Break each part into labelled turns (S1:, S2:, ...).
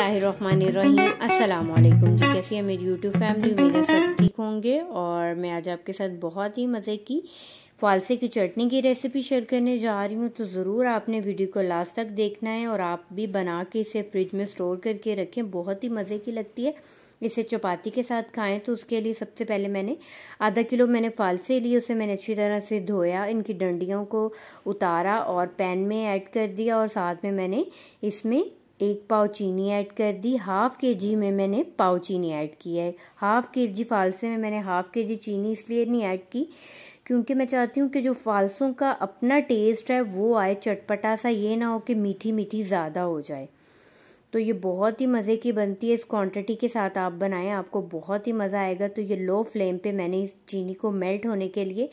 S1: बिस्मिल्लाहिर्रहमानिर्रहीम। अस्सलाम वालेकुम जी। कैसी है मेरी यूट्यूब फैमिली मेरे सब ठीक होंगे। और मैं आज आपके साथ बहुत ही मज़े की फालसे की चटनी की रेसिपी शेयर करने जा रही हूँ। तो ज़रूर आपने वीडियो को लास्ट तक देखना है और आप भी बना के इसे फ्रिज में स्टोर करके रखें। बहुत ही मज़े की लगती है। इसे चपाती के साथ खाएँ तो उसके लिए सबसे पहले मैंने आधा किलो मैंने फालसे लिए, उसे मैंने अच्छी तरह से धोया, इनकी डंडियों को उतारा और पैन में ऐड कर दिया और साथ में मैंने इसमें एक पाव चीनी ऐड कर दी। हाफ़ के जी में मैंने पाव चीनी ऐड की है। हाफ़ के जी फालसे में मैंने हाफ़ के जी चीनी इसलिए नहीं ऐड की, क्योंकि मैं चाहती हूँ कि जो फालसों का अपना टेस्ट है, वो आए चटपटा सा, ये ना हो कि मीठी मीठी ज़्यादा हो जाए। तो ये बहुत ही मज़े की बनती है इस क्वांटिटी के साथ आप बनाएँ, आपको बहुत ही मज़ा आएगा। तो ये लो फ्लेम पे मैंने इस चीनी को मेल्ट होने के लिए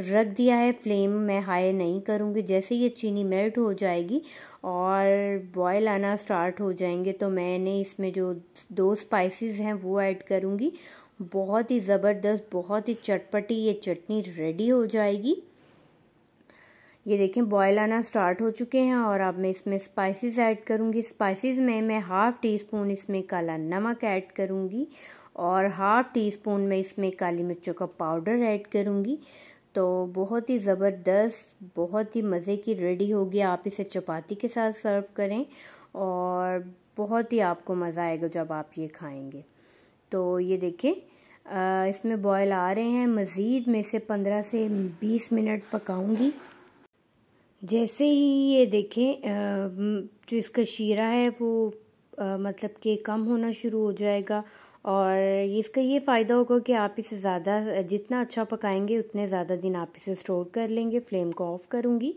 S1: रख दिया है। फ्लेम मैं हाई नहीं करूँगी, जैसे ये चीनी मेल्ट हो जाएगी और बॉयल आना स्टार्ट हो जाएँगे तो मैंने इसमें जो दो स्पाइसेस हैं वो ऐड करूँगी। बहुत ही ज़बरदस्त, बहुत ही चटपटी ये चटनी रेडी हो जाएगी। ये देखें बॉयल आना स्टार्ट हो चुके हैं और अब मैं इसमें स्पाइसेस ऐड करूँगी। स्पाइसेस में मैं हाफ़ टी स्पून इसमें काला नमक ऐड करूँगी और हाफ़ टी स्पून में इसमें काली मिर्चों का पाउडर ऐड करूँगी। तो बहुत ही ज़बरदस्त, बहुत ही मज़े की रेडी होगी। आप इसे चपाती के साथ सर्व करें और बहुत ही आपको मज़ा आएगा जब आप ये खाएँगे। तो ये देखें इसमें बॉयल आ रहे हैं। मज़ीद में से पंद्रह से बीस मिनट पकाऊँगी। जैसे ही ये देखें जो इसका शीरा है, वो मतलब कि कम होना शुरू हो जाएगा। और इसका ये फ़ायदा होगा कि आप इसे ज़्यादा, जितना अच्छा पकाएँगे, उतने ज़्यादा दिन आप इसे स्टोर कर लेंगे, फ्लेम को ऑफ़ करूँगी।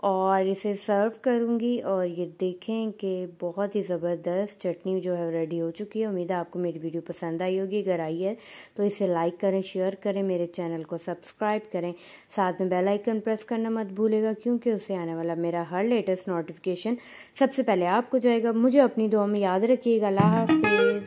S1: और इसे सर्व करूँगी और ये देखें कि बहुत ही ज़बरदस्त चटनी जो है रेडी हो चुकी है। उम्मीद है आपको मेरी वीडियो पसंद आई होगी। अगर आई है तो इसे लाइक करें शेयर करें, मेरे चैनल को सब्सक्राइब करें। साथ में बेल आइकन प्रेस करना मत भूलेगा, क्योंकि उससे आने वाला मेरा हर लेटेस्ट नोटिफिकेशन सबसे पहले आपको जाएगा। मुझे अपनी दुआ में याद रखिएगा। अल्लाह हाफिज़।